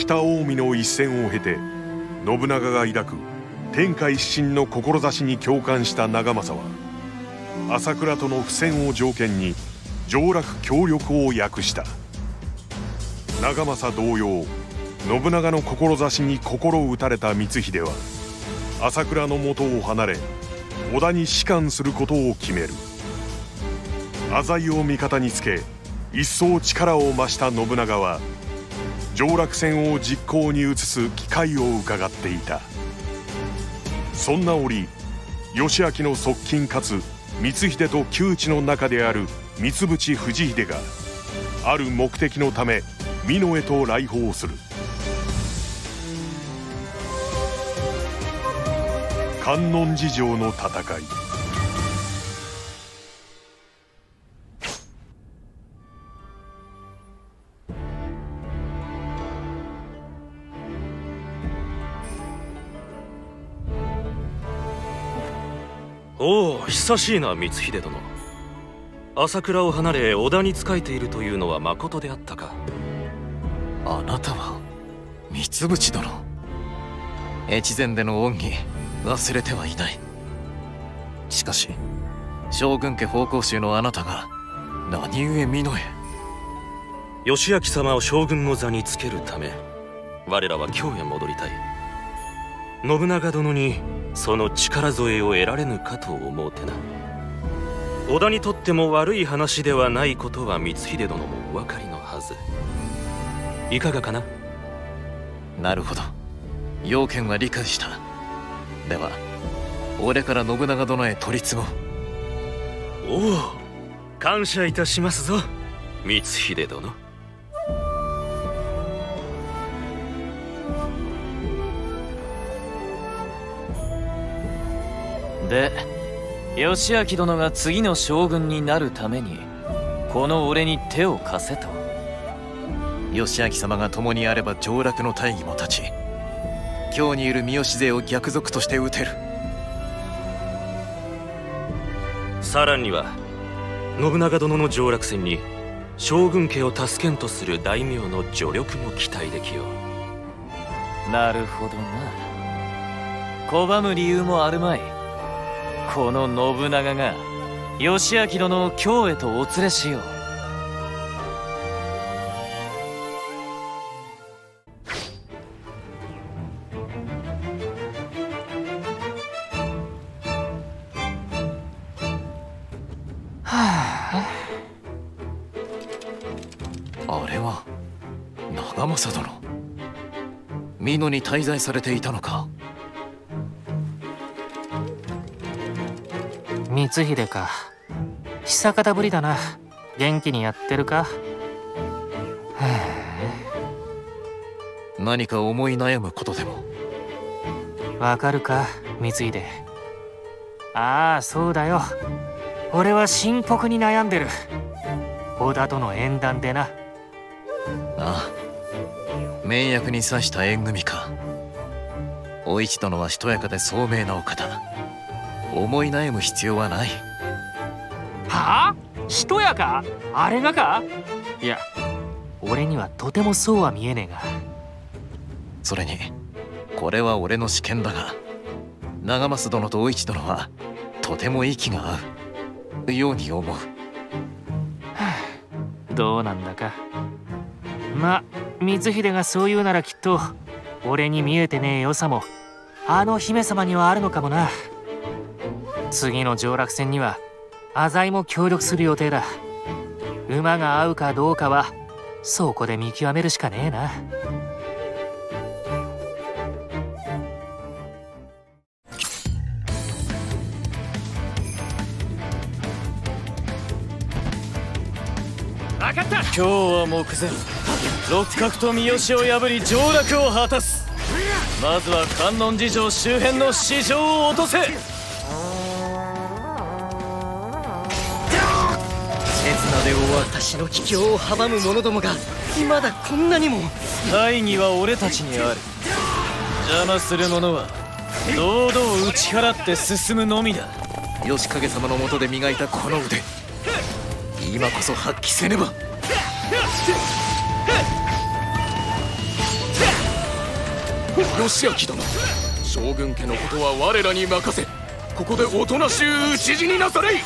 北近江の一戦を経て信長が抱く天下一新の志に共感した長政は朝倉との不戦を条件に上洛協力を訳した。長政同様信長の志に心打たれた光秀は朝倉の元を離れ織田に仕官することを決める。浅井を味方につけ一層力を増した信長は上洛戦を実行に移す機会を伺っていた。そんな折義明の側近かつ光秀と旧知の中である三淵藤秀がある目的のため美濃へと来訪する。観音寺城の戦い。久しいな光秀殿。朝倉を離れ織田に仕えているというのはまことであったか。あなたは三淵殿。越前での恩義忘れてはいない。しかし将軍家奉公衆のあなたが何故美濃へ？義明様を将軍の座につけるため我らは京へ戻りたい。信長殿にその力添えを得られぬかと思うてな。織田にとっても悪い話ではないことは光秀殿もお分かりのはず。いかがかな？なるほど。要件は理解した。では俺から信長殿へ取り次ごう。おお感謝いたしますぞ光秀殿で義明殿が次の将軍になるためにこの俺に手を貸せと。義明様が共にあれば上洛の大義も立ち京にいる三好勢を逆賊として討てる。さらには信長殿の上洛戦に将軍家を助けんとする大名の助力も期待できよう。なるほどな。拒む理由もあるまいこの信長が義明殿を京へとお連れしよう。あれは長政殿。美濃に滞在されていたのか？光秀か。久方ぶりだな。元気にやってるか？何か思い悩むことでも？わかるか光秀。ああそうだよ。俺は深刻に悩んでる。織田との縁談でな。ああ。名役に刺した縁組か。お市殿はしとやかで聡明なお方思い悩む必要はない。はあ？しとやか？あれがか？いや俺にはとてもそうは見えねえが。それにこれは俺の試験だが長増殿とお市殿はとても息が合う。ように思う、はあ、どうなんだか。ま光秀がそう言うならきっと俺に見えてねえ良さもあの姫様にはあるのかもな。次の上洛戦には浅井も協力する予定だ。馬が合うかどうかはそこで見極めるしかねえな。分かった！今日は目前六角と三好を破り上洛を果たす。まずは観音寺城周辺の市場を落とせ。で私の帰郷を阻む者どもがまだこんなにも。大義は俺たちにある。邪魔する者は堂々打ち払って進むのみだ。義景様のもとで磨いたこの腕。今こそ発揮せねば。義明殿将軍家のことは我らに任せ。ここでおとなしゅう討ち死になされ。い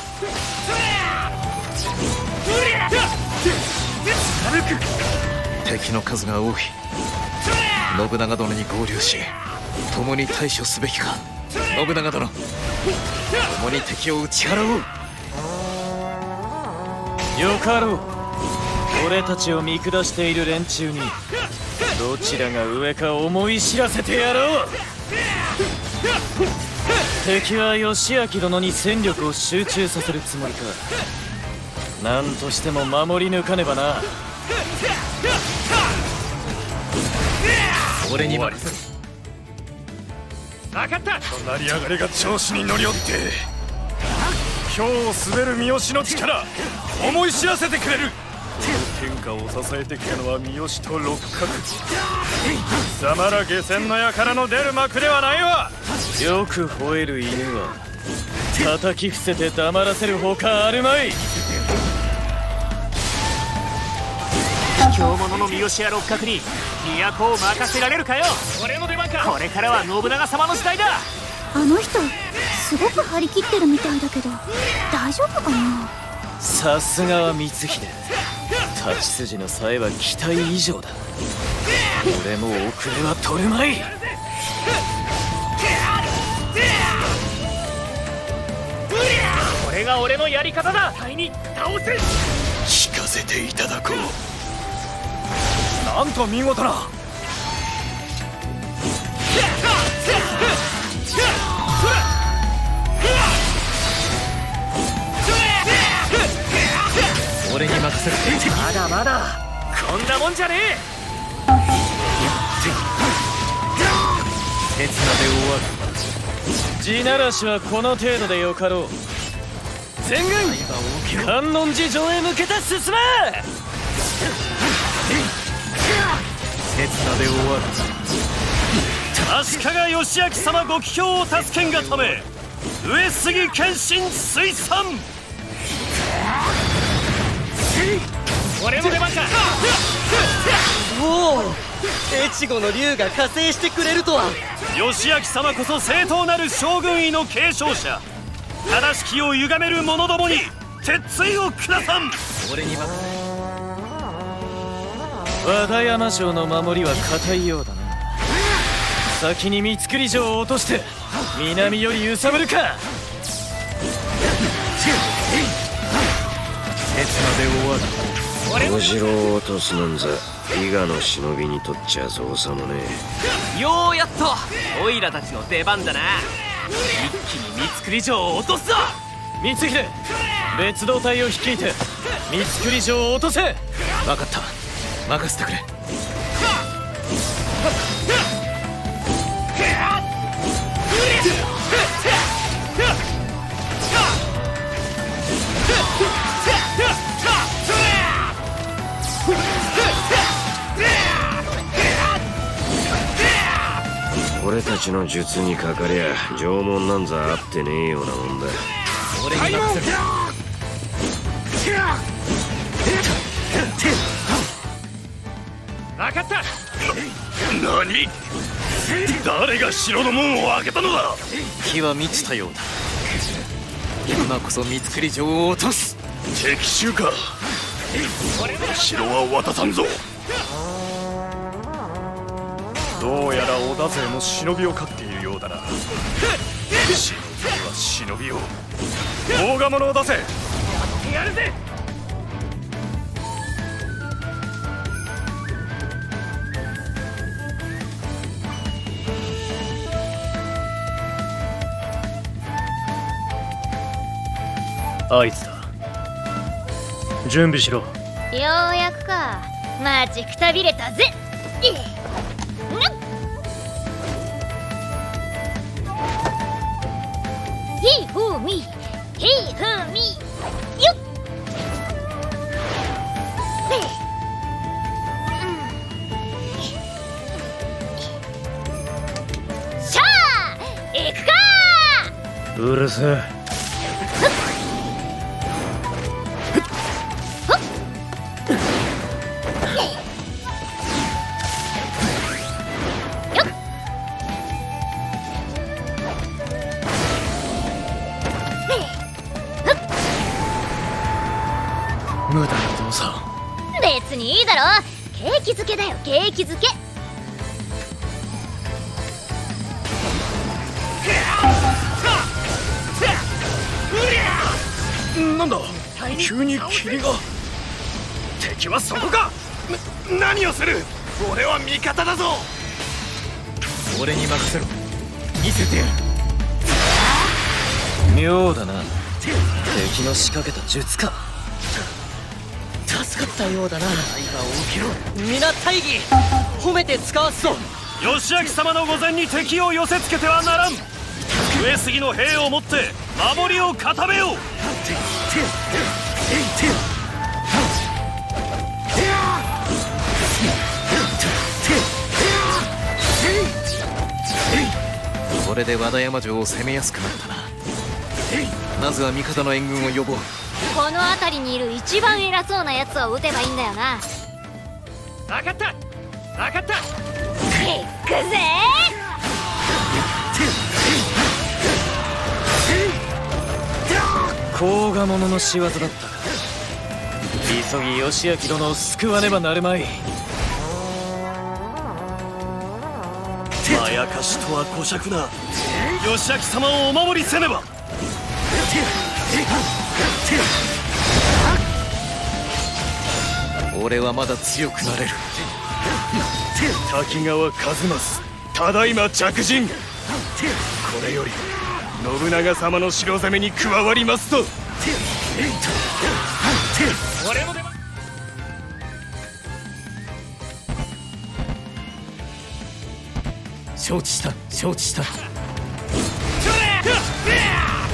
敵の数が多い。信長殿に合流し共に対処すべきか。信長殿共に敵を打ち払おう。よかろう。俺たちを見下している連中にどちらが上か思い知らせてやろう。敵は義明殿に戦力を集中させるつもりか。何としても守り抜かねばな。俺に任せろ。分かった。成り上がりが調子に乗りおって今日滑る三好の力思い知らせてくれる。天下を支えてきたのは三好と六角。貴様ら下船の矢からの出る幕ではないわ。よく吠える犬は叩き伏せて黙らせるほかあるまい京物の三好や六角に都を任せられるかよ？俺の出番か。これからは信長様の時代だ。あの人すごく張り切ってるみたいだけど大丈夫かな？さすがは光秀。立ち筋のさえは期待以上だ。俺も遅れは取るまい。これが俺のやり方だ。隊に倒せ。聞かせていただこうなんと見事な。俺に任せろ。まだまだ。こんなもんじゃねえ。手綱で終わる。地ならしはこの程度でよかろう。全軍観音寺城へ向けて進め。手綱で終わる。足利義明様ご帰郷を助けんがため上杉謙信推参。俺の出番か。おお越後の竜が加勢してくれるとは。義明様こそ正当なる将軍位の継承者。正しきを歪める者どもに鉄槌を下さん。俺に任せ和田山城の守りは固いようだな。先に三造城を落として南より揺さぶるか。手綱で終わる小次郎を落とすなんざ伊賀の忍びにとっちゃ造作もねようやっとオイラたちの出番だな。一気に三造城を落とすぞ。光秀別動隊を率いて三造城を落とせ。分かった任せてくれ。俺たちの術にかかりゃ縄文なんざあってねえようなもんだ。俺に任せろかった。何？誰が城の門を開けたのだ？火は満ちたようだ。今こそ三造城を落とす。敵襲か。城は渡さんぞ。どうやら織田勢も忍びを飼っているようだな。忍びは忍びを。大賀者を出せ。やるぜあいつだ。準備しろ。ようやくか。待ちくたびれたぜ。へいほうみへいほうみ。よっ。へいしゃあ行くか。うるせえなんだ？急に霧が。敵はそこか！な何をする？俺は味方だぞ！俺に任せろ。見せてやる。妙だな。敵の仕掛けた術か。助かったようだな。皆大義。褒めて使わすぞ。義明様の御前に敵を寄せつけてはならん上杉の兵をもって守りを固めようこれで和田山城を攻めやすくなったな。まずは味方の援軍を呼ぼう。この辺りにいる一番偉そうなやつを撃てばいいんだよな。分かった。分かった。いくぜ甲賀者の仕業だった。か急ぎ義明殿を救わねばなるまい。まやかしとは小尺な。義明様をお守りせねば。俺はまだ強くなれる。滝川一益ただいま着陣。これより。信長様の城攻めに加わりますと。俺も出ま承知した承知した。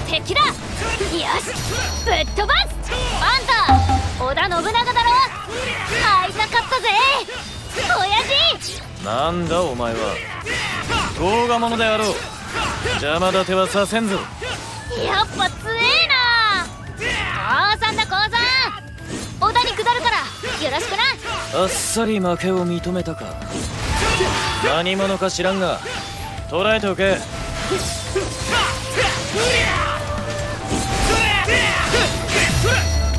敵だ。よし。ぶっ飛ばす。あんた織田信長だろ。会いたかったぜ。親父。なんだお前は。甲賀者であろう邪魔立てはさせんぞ。やっぱ強えな。降参だ降参織田に下るから。よろしくな。あっさり負けを認めたか。何者か知らんが捕らえておけ。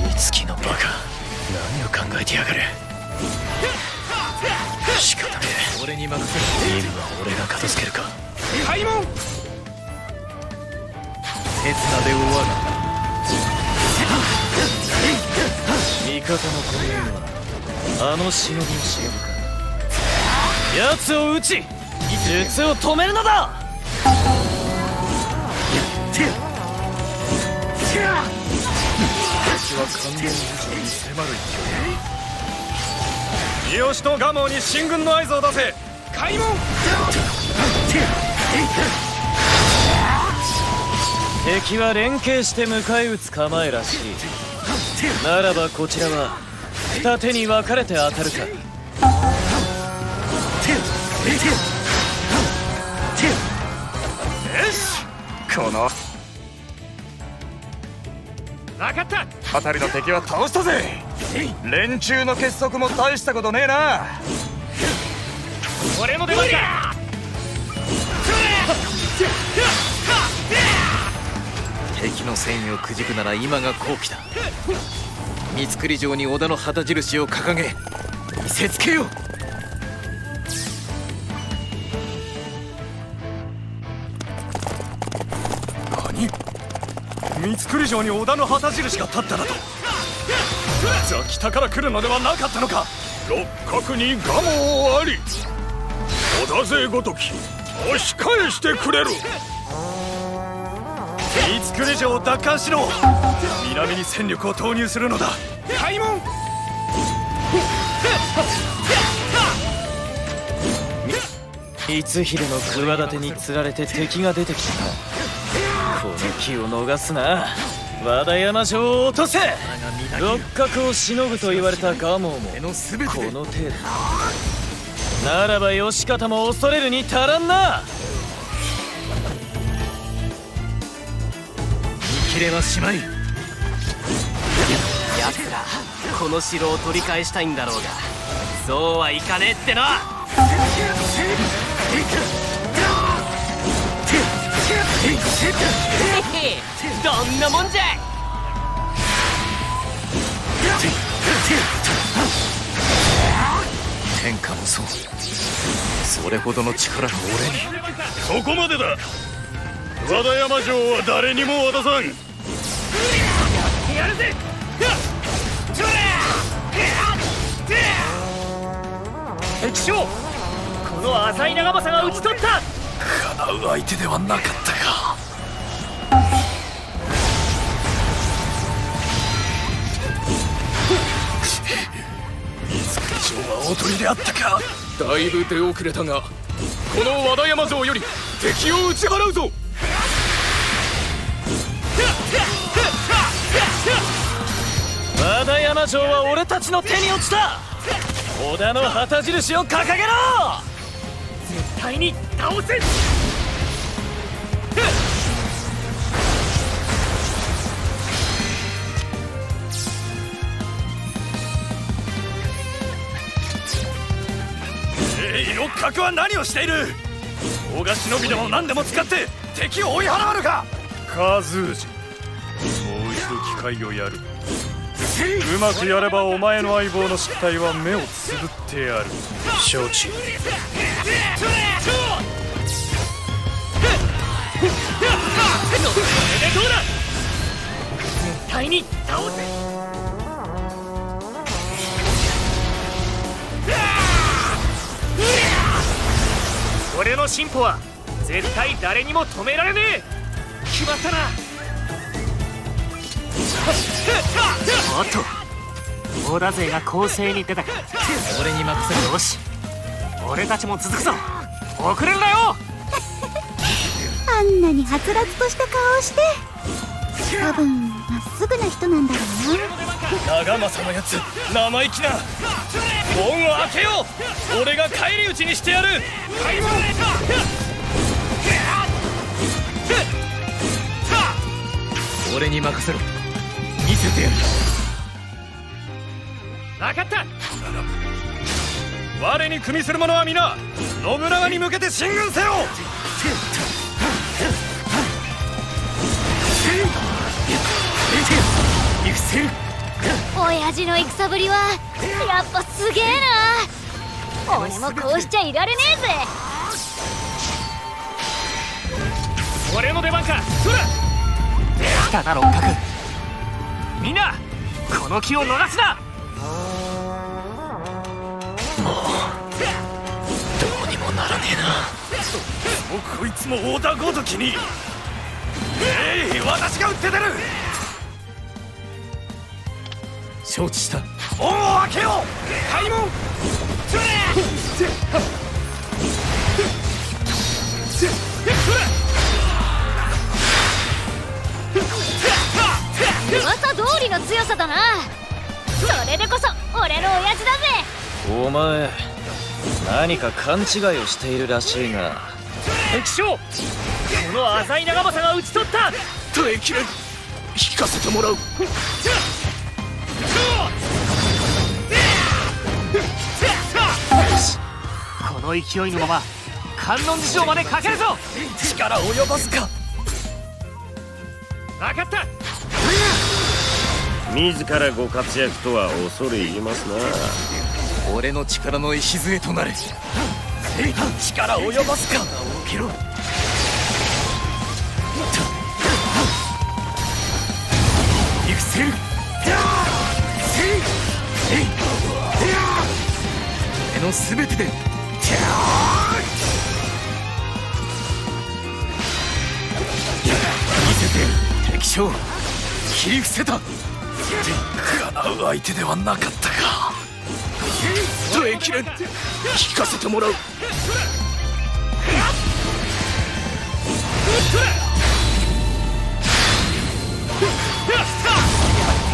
美月のバカ何を考えてやがる。仕方ねえ。俺に任せる任務は俺が片付けるか。開門手綱で終わる。味方の本命はあの忍びの忍ぶか奴を撃ち術を止めるのだ。敵は関連以上に迫る勢い。三好と蒲生に進軍の合図を出せ。開門。敵は連携して迎え撃つ構えらしい。ならばこちらは二手に分かれて当たるか。よしこの。分かった。辺りの敵は倒したぜ。連中の結束も大したことねえな。俺の出番だ敵の戦意をくじくなら今が好機だ。三造城に織田の旗印を掲げ見せつけよう。何？三造城に織田の旗印が立っただと？じゃあ北から来るのではなかったのか？六角に蒲生あり。織田勢ごとき押し返してくれる。三造城を奪還しろ。南に戦力を投入するのだ。開門。光秀の企てにつられて敵が出てきたなこの機を逃すな。和田山城を落とせ。六角をしのぐと言われた蒲生も。この程度。ならば義方も恐れるに足らんなれはしまい。奴らこの城を取り返したいんだろうがそうはいかねえってのどんなもんじゃ天下もそう。それほどの力が俺に。そこまでだ。和田山城は誰にも渡さん敵将この浅い長政が討ち取った。かなう相手ではなかったか。水城はおとりであったか。だいぶ出遅れたがこの和田山城より敵を打ち払うぞ山城は俺たちの手に落ちた。織田の旗印を掲げろ。絶対に倒せえい六角は何をしている。大が忍びでも何でも使って敵を追い払わぬか。カズージもう一度機会をやるうまくやればお前の相棒の失態は目をつぶってやる。承知。どうだ絶対に倒せ。俺の進歩は絶対誰にも止められねえ。決まったな。おっと織田勢が攻勢に出たか。俺に任せるよし。俺たちも続くぞ。遅れるなよ。あんなにはつらつとした顔して。多分まっすぐな人なんだろうな。長政のやつ生意気な。門を開けよ。う俺が返り討ちにしてやる。俺に任せろ見せてやる。分かった。我に組みする者は皆信長に向けて進軍せよ。行くせる親父の戦ぶりはやっぱすげえな。俺もこうしちゃいられねえぜ。俺の出番か。そら来たな六角みんなこの気を逃すな！どうにもならねえな。もうこいつも織田ごときにえい私が撃って出る！承知した。門を開けよ！う開門 噂通りの強さだな。それでこそ俺の親父だぜ。お前何か勘違いをしているらしいが敵将この浅い長政が討ち取った。耐えきれん引かせてもらう。この勢いのまま観音寺城までかけるぞ。力及ばずか。分かった自らご活躍とは恐れ入りますな。俺の力の礎となれ。力及ばずか。受けろ。行くせる俺の全てで。見せて。敵将。切り伏せた。かなう相手ではなかったか。耐えきれん引かせてもらう。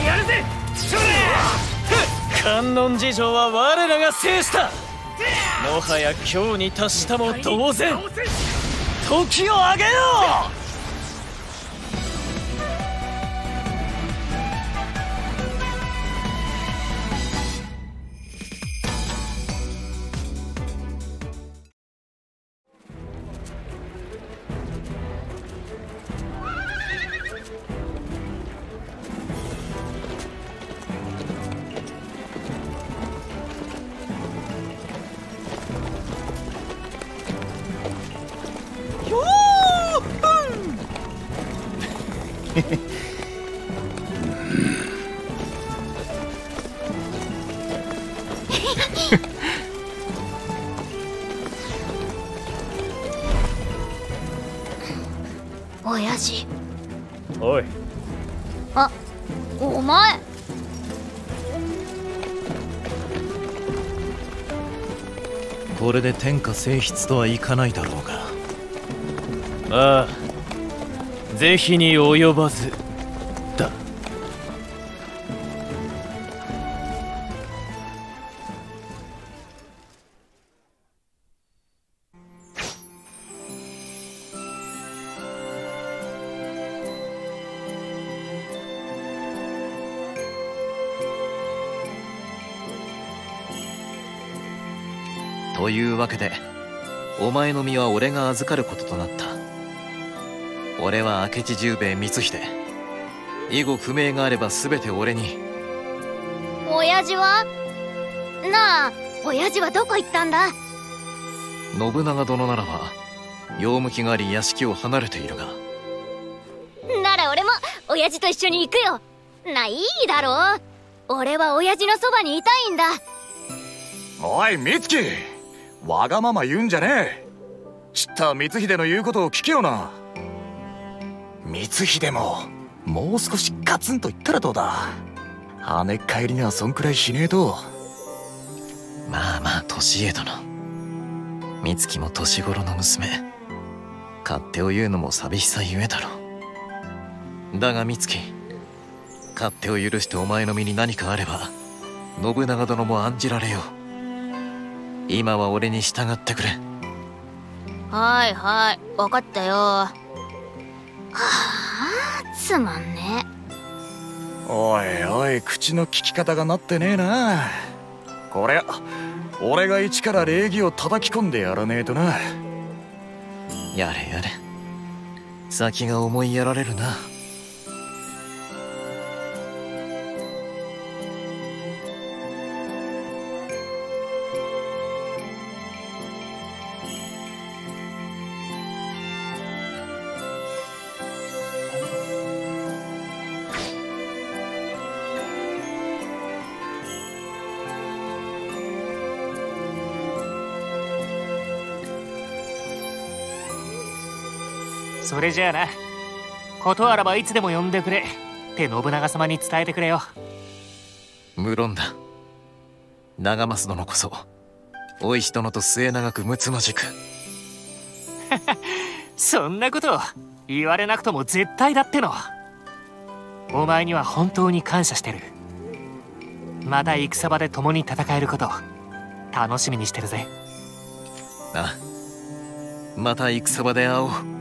やるぜ。観音寺城は我らが制した。もはや今日に達したも同然。時をあげよう。これで天下征筆とはいかないだろうが。ああ是非に及ばず。いうわけでお前の身は俺が預かることとなった。俺は明智十兵衛光秀。以後不明があれば全て俺に。親父は？なあ親父はどこ行ったんだ？信長殿ならば用向きがあり屋敷を離れているが。なら俺も親父と一緒に行くよ。ないいだろう。俺は親父のそばにいたいんだ。おい美月わがまま言うんじゃねえ。ちった光秀の言うことを聞けよな。光秀ももう少しガツンと言ったらどうだ。跳ね返りにはそんくらいしねえと。まあまあ年家殿。美月も年頃の娘。勝手を言うのも寂しさゆえだろだが美月勝手を許してお前の身に何かあれば信長殿も案じられよう。今は俺に従ってくれ。はいはい分かったよ。はあつまんね。おいおい口の利き方がなってねえな。こりゃ俺が一から礼儀を叩き込んでやらねえとな。やれやれ。先が思いやられるなそれじゃあな。ことあらばいつでも呼んでくれ。って信長様に伝えてくれよ。無論だ。長増殿こそお石殿と末永くむつまじく。そんなこと言われなくとも絶対だっての。お前には本当に感謝してる。また戦場で共に戦えること楽しみにしてるぜ。あまた戦場で会おう